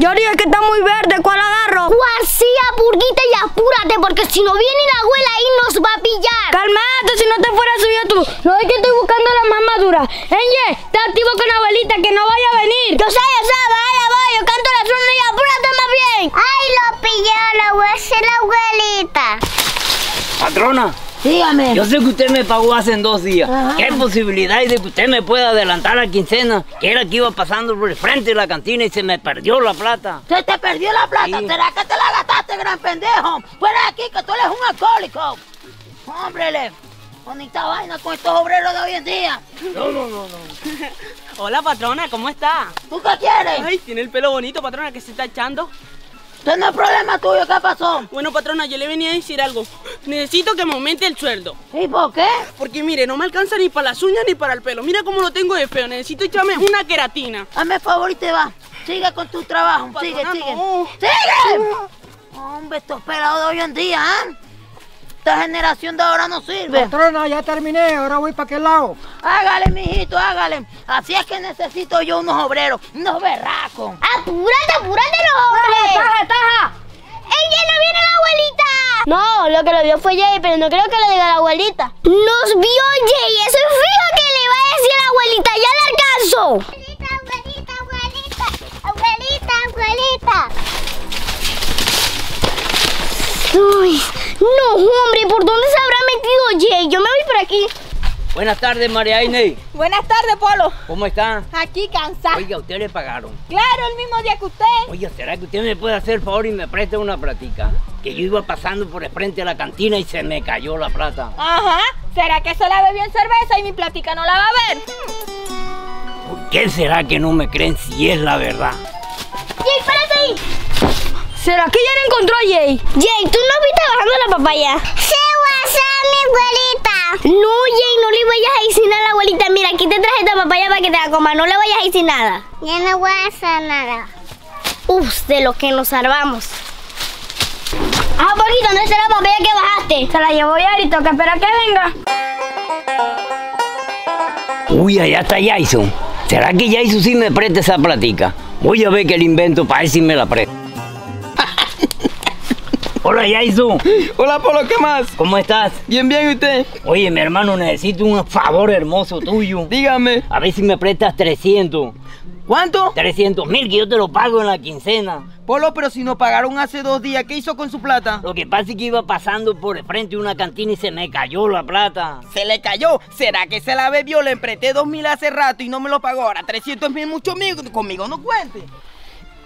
Yari, es que está muy verde, ¿cuál agarro? ¿Cuál sí, apurguita y apúrate, porque si no viene la abuela ahí nos va a pillar. Calmate, si no te fuera suyo tú. No es que estoy buscando la más madura. Enye, está activo con la abuelita, que no vaya a venir. Yo sé, yo sé, vaya, vaya, yo canto la zona y apúrate más bien. Ay, lo pilló, la voy a hacer la abuelita. Patrona, Dígame. yo sé que usted me pagó hace dos días. Ajá. ¿Qué posibilidad hay de que usted me pueda adelantar la quincena? Que era que iba pasando por el frente de la cantina y se me perdió la plata. ¿Se te perdió la plata? Sí. ¿Será que te la gastaste, gran pendejo? Fuera de aquí, que tú eres un alcohólico. Hombre, le. Bonita vaina con estos obreros de hoy en día. Hola patrona, ¿cómo está? ¿Tú qué quieres? Ay, tiene el pelo bonito, patrona, que se está echando. Esto no es problema tuyo, ¿qué pasó? Bueno, patrona, yo le venía a decir algo. Necesito que me aumente el sueldo. ¿Y por qué? Porque mire, no me alcanza ni para las uñas ni para el pelo. Mira cómo lo tengo de feo. Necesito echarme una queratina. Hazme favor y te vas. Sigue con tu trabajo. Sigue, Patrona, sigue. no. ¡Sigue! Hombre, estos pelados de hoy en día, ¿ah? Esta generación de ahora no sirve. Patrona, ya terminé, ahora voy para aquel lado. Hágale, mijito, hágale. Así es que necesito yo unos obreros, unos berracos. Apúrate, apúrate, no, hombre. Taja, taja. ¡Ella no viene la abuelita! No, lo que lo vio fue Jay, pero no creo que le diga la abuelita. Nos vio Jay, eso es fijo que le va a decir a la abuelita, ya la alcanzo. Abuelita, abuelita, abuelita, abuelita, Uy, no, hombre, ¿por dónde se habrá metido Jay? Yo me voy por aquí. Buenas tardes, María Inés. Buenas tardes, Polo. ¿Cómo está? Aquí cansada. Oiga, usted le pagaron. Claro, el mismo día que usted. Oiga, ¿será que usted me puede hacer el favor y me preste una platica? Que yo iba pasando por el frente de la cantina y se me cayó la plata. Ajá. ¿Será que se la bebió en cerveza y mi platica no la va a ver? ¿Por qué será que no me creen si es la verdad? Jay, espérate ahí. ¿Será que ya la encontró a Jay? Jay, ¿tú no papaya? Se WhatsApp, mi abuelita. No, Jay, no le vayas a decir nada a la abuelita. Mira, aquí te traje esta papaya para que te la comas. No le vayas a decir nada. Ya no voy a hacer nada. Uf, de lo que nos salvamos. Ah, Borito, ¿dónde está la papaya que bajaste? Se la llevó Yari, toca esperar que venga. Uy, allá está Jason. ¿Será que Jason sí me presta esa platica? Voy a ver qué le invento para ver si me la presta. Hola, Jason. Hola Polo, ¿qué más? ¿Cómo estás? Bien, bien, ¿y usted? Oye, mi hermano, necesito un favor hermoso tuyo. Dígame. A ver si me prestas 300. ¿Cuánto? 300 mil que yo te lo pago en la quincena. Polo, pero si nos pagaron hace dos días, ¿qué hizo con su plata? Lo que pasa es que iba pasando por el frente de una cantina y se me cayó la plata. Se le cayó. ¿Será que se la bebió? Le empresté dos mil hace rato y no me lo pagó. Ahora 300 mil mucho mío. Conmigo no cuente.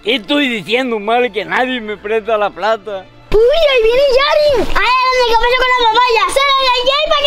¿Qué estoy diciendo mal que nadie me presta la plata? Uy, ahí viene Yari. Ay, ¿qué pasó con la papaya? Se la de Jay para